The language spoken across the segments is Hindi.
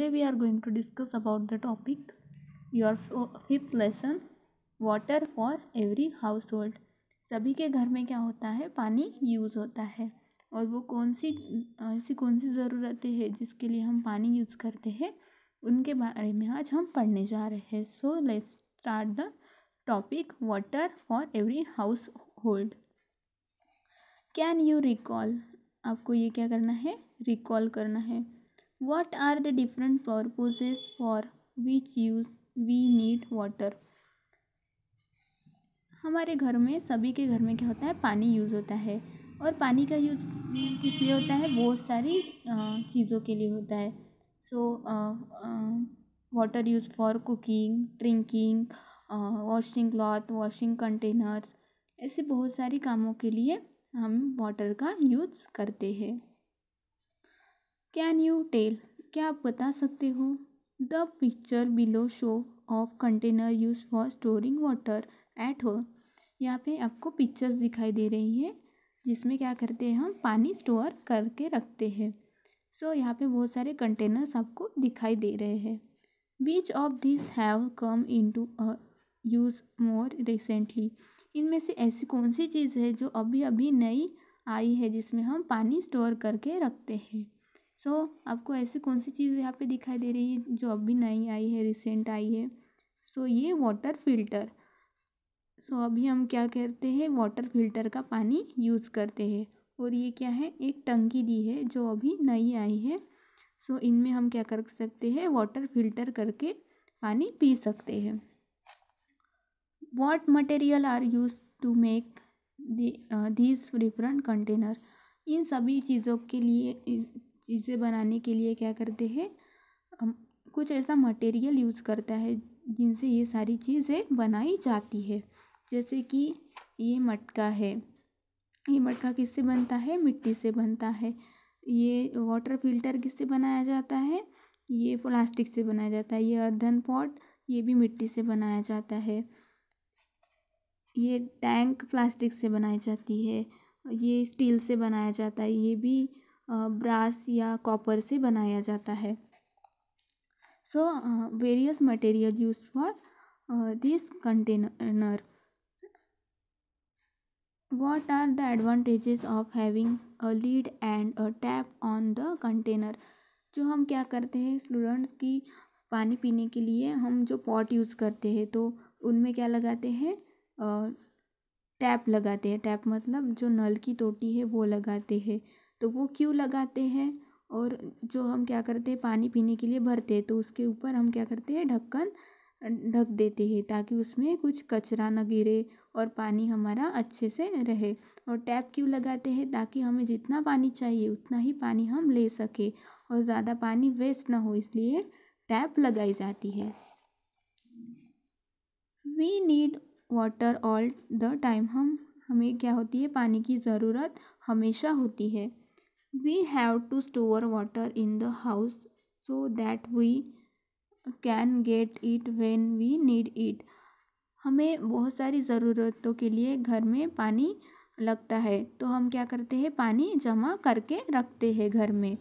today we are going to discuss about the topic, your fifth lesson, water for every household. सभी के घर में क्या होता है? पानी यूज़ होता है। और वो कौन सी ऐसी कौन सी ज़रूरतें हैं जिसके लिए हम पानी यूज़ करते हैं? उनके बारे में आज हम पढ़ने जा रहे हैं। So let's start the topic water for every household can you recall आपको ये क्या करना है? रिकॉल करना है। What are the different purposes for which use we need water? हमारे घर में, सभी के घर में क्या होता है? पानी यूज़ होता है। और पानी का यूज़ किस लिए होता है? बहुत सारी चीज़ों के लिए होता है। So water use for cooking drinking washing cloth washing containers ऐसे बहुत सारी कामों के लिए हम वाटर का यूज़ करते हैं। कैन यू टेल क्या आप बता सकते हो? The picture below show of container use for storing water at home यहाँ पे आपको पिक्चर्स दिखाई दे रही है जिसमें क्या करते हैं हम पानी स्टोर करके रखते हैं। सो so, यहाँ पे बहुत सारे कंटेनर्स आपको दिखाई दे रहे हैं। Which of this have come in to use more recently इनमें से ऐसी कौन सी चीज़ है जो अभी अभी नई आई है जिसमें हम पानी स्टोर करके रखते हैं? सो आपको ऐसी कौन सी चीज़ यहाँ पे दिखाई दे रही है जो अभी नई आई है रिसेंट आई है? सो ये वाटर फ़िल्टर सो अभी हम क्या करते हैं? वाटर फ़िल्टर का पानी यूज़ करते हैं। और ये क्या है? एक टंकी दी है जो अभी नई आई है। सो इनमें हम क्या कर सकते हैं? वाटर फ़िल्टर करके पानी पी सकते हैं। What material are use to make these different container इन सभी चीज़ों के लिए चीज़ें बनाने के लिए क्या करते हैं? कुछ ऐसा मटेरियल यूज़ करता है, जिनसे ये सारी चीज़ें बनाई जाती है। जैसे कि ये मटका है। ये मटका किससे बनता है? मिट्टी से बनता है। ये वाटर फ़िल्टर किससे बनाया जाता है? ये प्लास्टिक से बनाया जाता है। ये अर्धन पॉट ये भी मिट्टी से बनाया जाता है। ये टैंक प्लास्टिक से बनाई जाती है। ये स्टील से बनाया जाता है। ये भी ब्रास या कॉपर से बनाया जाता है। So various material use for this container what are the advantages of having a lid and a tap on the container जो हम क्या करते हैं स्टूडेंट्स की पानी पीने के लिए हम जो पॉट यूज़ करते हैं तो उनमें क्या लगाते हैं? टैप लगाते हैं। टैप मतलब जो नल की टोटी है, वो लगाते हैं। तो वो क्यों लगाते हैं? और जो हम क्या करते हैं, पानी पीने के लिए भरते हैं तो उसके ऊपर हम क्या करते हैं, ढक्कन ढक देते हैं, ताकि उसमें कुछ कचरा न गिरे और पानी हमारा अच्छे से रहे। और टैप क्यों लगाते हैं? ताकि हमें जितना पानी चाहिए, उतना ही पानी हम ले सके और ज़्यादा पानी वेस्ट ना हो, इसलिए टैप लगाई जाती है। We need water all the time हम, हमें क्या होती है? पानी की ज़रूरत हमेशा होती है। We have to store water in the house so that we can get it when we need it. हमें बहुत सारी ज़रूरतों के लिए घर में पानी लगता है। तो हम क्या करते हैं? पानी जमा करके रखते हैं घर में।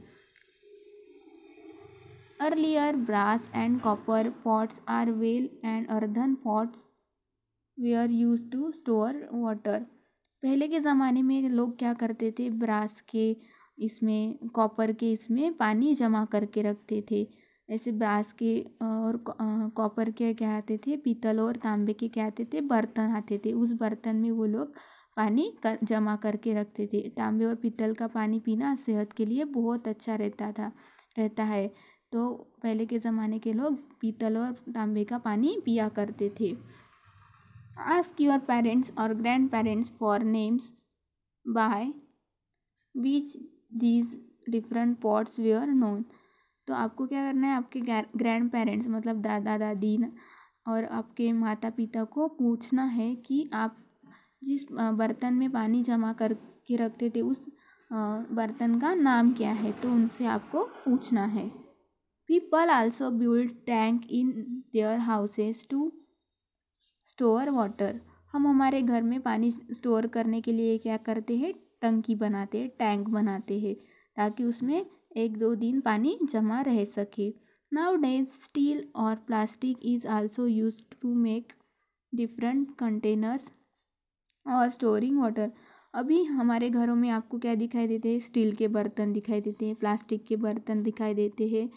Earlier brass and copper pots are well and earthen pots we are use to store water पहले के ज़माने में लोग क्या करते थे? ब्रास के इसमें, कॉपर के इसमें पानी जमा करके रखते थे। ऐसे ब्रास के और कॉपर के क्या आते थे, पीतल और तांबे के क्या आते थे, बर्तन आते थे। उस बर्तन में वो लोग पानी कर, जमा करके रखते थे। तांबे और पीतल का पानी पीना सेहत के लिए बहुत अच्छा रहता था, रहता है। तो पहले के ज़माने के लोग पीतल और तांबे का पानी पिया करते थे। आस्क योर पेरेंट्स और grandparents for names by, which these different pots were known तो आपको क्या करना है? आपके ग्रैंड पेरेंट्स मतलब दादा, दादी और आपके माता पिता को पूछना है कि आप जिस बर्तन में पानी जमा करके रखते थे, उस बर्तन का नाम क्या है? तो उनसे आपको पूछना है। People also build tank in their houses to store water हम हमारे घर में पानी स्टोर करने के लिए क्या करते हैं? टंकी बनाते हैं, टैंक बनाते हैं, ताकि उसमें एक दो दिन पानी जमा रह सके। नाउ डेज़ स्टील और plastic is also use to make different containers और स्टोरिंग वाटर अभी हमारे घरों में आपको क्या दिखाई देते हैं? स्टील के बर्तन दिखाई देते हैं प्लास्टिक के बर्तन दिखाई देते हैं,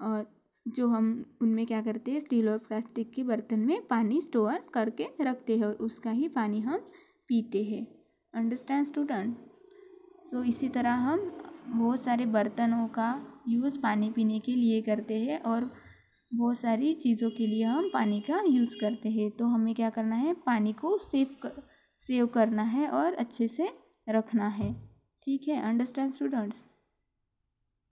और जो हम उनमें क्या करते हैं? स्टील और प्लास्टिक के बर्तन में पानी स्टोर करके रखते हैं और उसका ही पानी हम पीते हैं। अंडरस्टैंड स्टूडेंट सो इसी तरह हम बहुत सारे बर्तनों का यूज़ पानी पीने के लिए करते हैं और बहुत सारी चीज़ों के लिए हम पानी का यूज़ करते हैं। तो हमें क्या करना है? पानी को सेव कर सेव करना है और अच्छे से रखना है। ठीक है? Understand students